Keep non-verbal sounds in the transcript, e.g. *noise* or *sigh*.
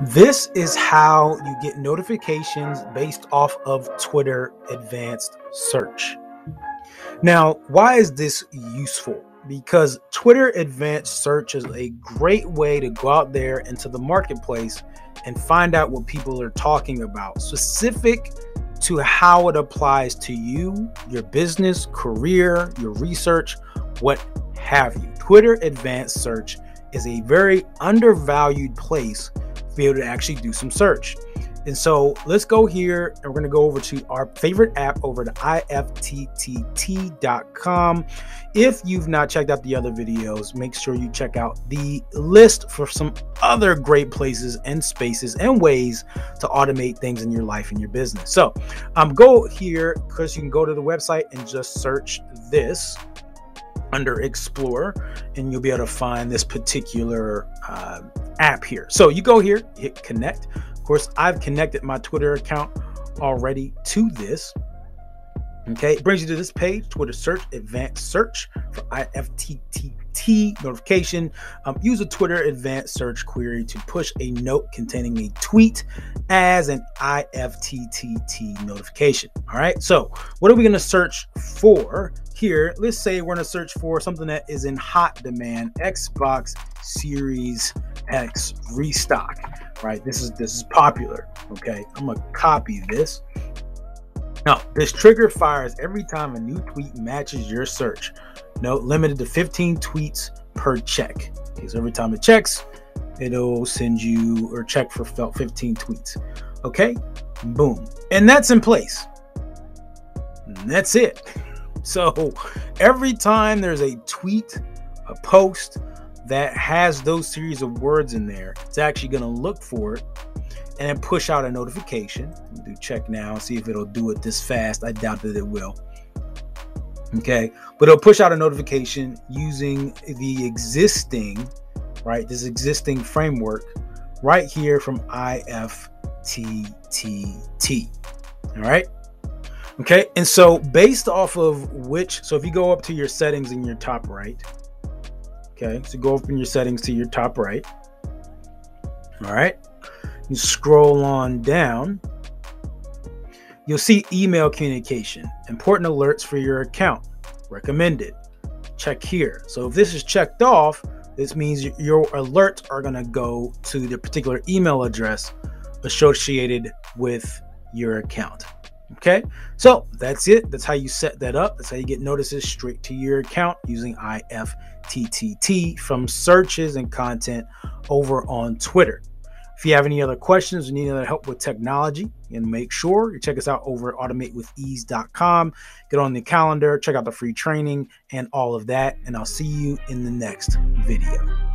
This is how you get notifications based off of Twitter Advanced Search. Now, why is this useful? Because Twitter Advanced Search is a great way to go out there into the marketplace and find out what people are talking about, specific to how it applies to you, your business, career, your research, what have you. Twitter Advanced Search is a very undervalued place be able to actually do some search. And so let's go here and we're going to go over to our favorite app over to ifttt.com. If you've not checked out the other videos, make sure you check out the list for some other great places and spaces and ways to automate things in your life and your business. So um, go here because you can go to the website and just search this under Explore, and you'll be able to find this particular uh, app here. So you go here, hit connect. Of course, I've connected my Twitter account already to this. Okay, it brings you to this page, Twitter search, advanced search for IFTTT notification. Um, use a Twitter advanced search query to push a note containing a tweet as an IFTTT notification. All right, so what are we going to search for here? Let's say we're going to search for something that is in hot demand Xbox Series X restock. Right, this is this is popular. Okay, I'm gonna copy this now, this trigger fires every time a new tweet matches your search. Note limited to 15 tweets per check. Okay, so every time it checks, it'll send you or check for 15 tweets. Okay, boom. And that's in place. And that's it. *laughs* So every time there's a tweet, a post that has those series of words in there, it's actually going to look for it and then push out a notification. Do check now, and see if it'll do it this fast. I doubt that it will. Okay, but it'll push out a notification using the existing, right? This existing framework right here from IFTTT. All right. Okay, and so based off of which, so if you go up to your settings in your top right, okay, so go up in your settings to your top right. All right, you scroll on down, you'll see email communication, important alerts for your account, recommended. Check here. So if this is checked off, this means your alerts are going to go to the particular email address associated with your account. Okay, so that's it. That's how you set that up. That's how you get notices straight to your account using IFTTT from searches and content over on Twitter. If you have any other questions or need any other help with technology, and make sure you check us out over at automatewithease.com. Get on the calendar, check out the free training and all of that. And I'll see you in the next video.